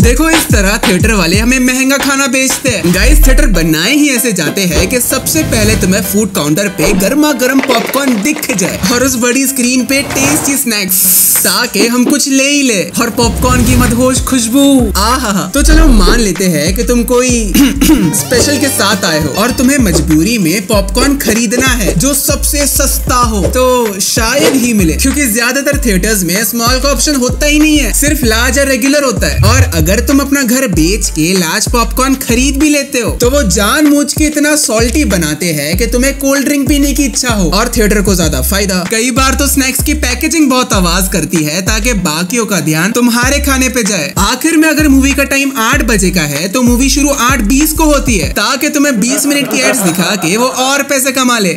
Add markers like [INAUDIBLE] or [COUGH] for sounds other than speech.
देखो, इस तरह थिएटर वाले हमें महँगा खाना बेचते हैं। गाइस थिएटर बनाए ही ऐसे जाते हैं कि सबसे पहले तुम्हें फ़ूड काउंटर पे गर्मा गर्म पॉपकॉर्न दिख जाए और उस बड़ी स्क्रीन पे टेस्टी स्नैक्स ताकि हम कुछ ले ही ले। और पॉपकॉर्न की मदहोश खुशबू। आहा तो चलो मान लेते हैं कि तुम कोई [CLEARS THROAT] स्पेशल के साथ आए हो और तुम्हें मजबूरी में पॉपकॉर्न खरीदना है, जो सबसे सस्ता हो तो शायद ही मिले। क्योंकि ज़्यादातर थिएटर्स में स्मॉल का ऑप्शन होता ही नहीं है, सिर्फ़ लार्ज और रेगुलर होता है। और अगर तुम अपना घर बेच के लार्ज पॉपकॉर्न खरीद भी लेते हो तो वो जान मूझ के इतना सॉल्टी बनाते हैं कि तुम्हें कोल्ड ड्रिंक पीने की इच्छा हो। और थिएटर को ज़्यादा फ़ायदा। कई बार तो स्नैक्स की पैकेजिंग बहुत आवाज़ करती है, ताकि बाकियों का ध्यान तुम्हारे खाने पे जाए। आखिर में अगर मूवी का टाइम आठ बजे का है तो मूवी शुरू आठ बीस को होती है, ताकि तुम्हें बीस मिनट की एड्स दिखा के वो और पैसे कमा ले।